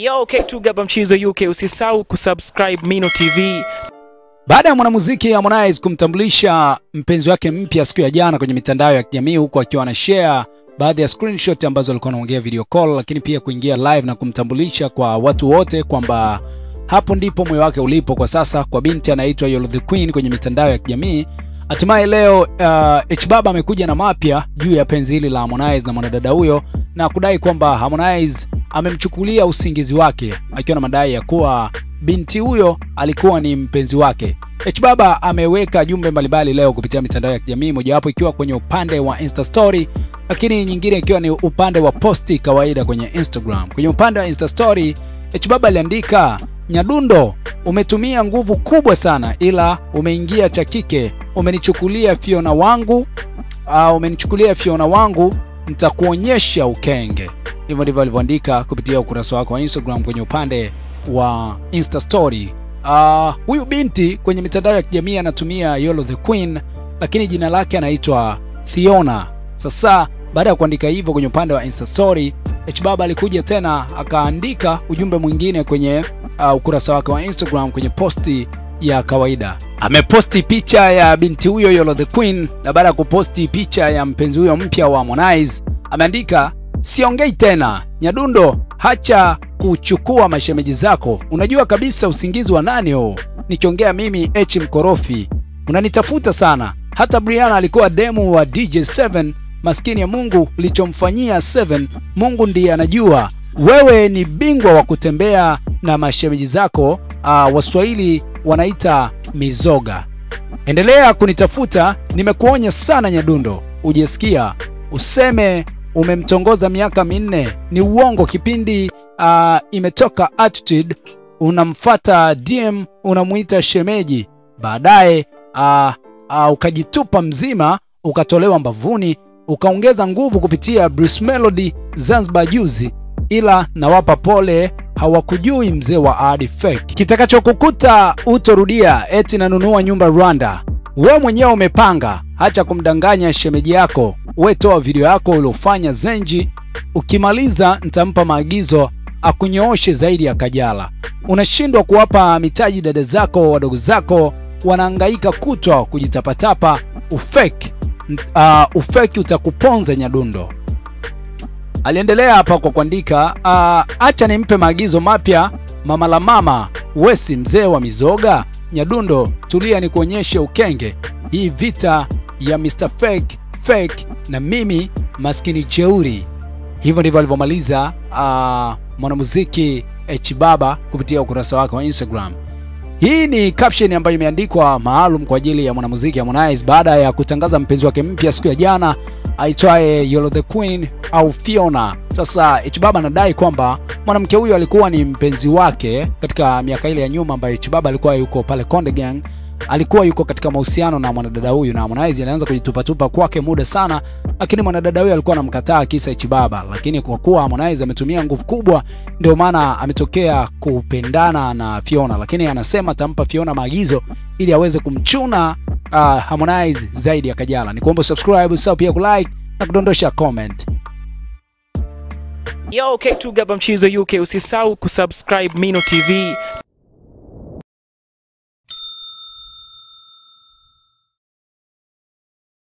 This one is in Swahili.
Yo, K2 Gaba Mchizo UK, usisahau kusubscribe Mino TV. Baada ya mwanamuziki Harmonize kumtambulisha mpenzi wake mpya siku ya jana kwenye mitandao ya kijamii huku akiwa na share baadhi ya screenshot ambazo alikuwa anaongea video call, lakini pia kuingia live na kumtambulisha kwa watu wote kwamba hapo ndipo moyo wake ulipo kwa sasa kwa binti anaitwa Yolo the Queen kwenye mitandao ya kijamii. Hatimaye leo uh, H-Baba amekuja na mapya juu ya penzi hili la Harmonize na mwanadada huyo na kudai kwamba Harmonize amemchukulia usingizi wake akiwa na madai ya kuwa binti huyo alikuwa ni mpenzi wake. H-Baba ameweka jumbe mbalimbali leo kupitia mitandao ya kijamii, mojawapo ikiwa kwenye upande wa Insta story, lakini nyingine ikiwa ni upande wa posti kawaida kwenye Instagram. Kwenye upande wa Insta story, H-Baba aliandika, Nyadundo, umetumia nguvu kubwa sana, ila umeingia cha kike, umenichukulia Fiona wangu, uh, umenichukulia Fiona wangu, nitakuonyesha ukenge. Hivyo ndivyo alivyoandika kupitia ukurasa wake wa Instagram kwenye upande wa Insta story. Uh, huyu binti kwenye mitandao ya kijamii anatumia Yolo the Queen, lakini jina lake anaitwa Thiona. Sasa baada ya kuandika hivyo kwenye upande wa Insta story, H-Baba alikuja tena akaandika ujumbe mwingine kwenye uh, ukurasa wake wa Instagram kwenye posti ya kawaida. Ameposti picha ya binti huyo Yolo the Queen, na baada ya kuposti picha ya mpenzi huyo mpya wa Harmonize ameandika siongei tena Nyadundo, hacha kuchukua mashemeji zako. Unajua kabisa usingizi wa nani huu? Nikiongea mimi H mkorofi, unanitafuta sana. Hata Brianna alikuwa demu wa DJ7. Maskini ya Mungu, ulichomfanyia 7 Mungu ndiye anajua. Wewe ni bingwa wa kutembea na mashemeji zako. Uh, Waswahili wanaita mizoga. Endelea kunitafuta, nimekuonya sana Nyadundo, ujesikia useme umemtongoza miaka minne ni uongo. Kipindi uh, imetoka Attitude unamfata DM unamuita shemeji, baadaye uh, uh, ukajitupa mzima ukatolewa mbavuni, ukaongeza nguvu kupitia Bruce Melody Zanzibar juzi, ila nawapa pole hawakujui mzee wa fake. Kitakachokukuta utorudia, eti nanunua nyumba Rwanda. We mwenyewe umepanga, acha kumdanganya shemeji yako. We toa video yako uliofanya Zenji, ukimaliza nitampa maagizo akunyooshe zaidi ya Kajala. Unashindwa kuwapa mitaji dada zako, wadogo zako wanahangaika kutwa kujitapatapa. Ufeki uh, ufeki utakuponza Nyadundo. Aliendelea hapa kwa kuandika uh, acha nimpe maagizo mapya mama la mama, wesi mzee wa mizoga. Nyadundo, tulia ni kuonyeshe ukenge. Hii vita ya Mr Fake Fake na mimi maskini jeuri. Hivyo ndivyo alivyomaliza uh, mwanamuziki H-Baba kupitia ukurasa wake wa Instagram. Hii ni caption ambayo imeandikwa maalum kwa ajili ya mwanamuziki Harmonize baada ya kutangaza mpenzi wake mpya siku ya jana aitwaye Yolo the Queen au Fiona. Sasa H-Baba anadai kwamba mwanamke huyo alikuwa ni mpenzi wake katika miaka ile ya nyuma ambayo H-Baba alikuwa yuko pale Konde Gang alikuwa yuko katika mahusiano na mwanadada huyu na Harmonize alianza kujitupatupa kwake muda sana, lakini mwanadada huyu alikuwa anamkataa kisa H-Baba, lakini kwa kuwa Harmonize ametumia nguvu kubwa, ndio maana ametokea kupendana na Fiona, lakini anasema atampa Fiona maagizo ili aweze kumchuna uh, Harmonize zaidi ya Kajala. Ni kuomba subscribe, sasa pia kulike na kudondosha comment. Yo, K2 Gaba Mchizo UK, usisahau kusubscribe Mino TV.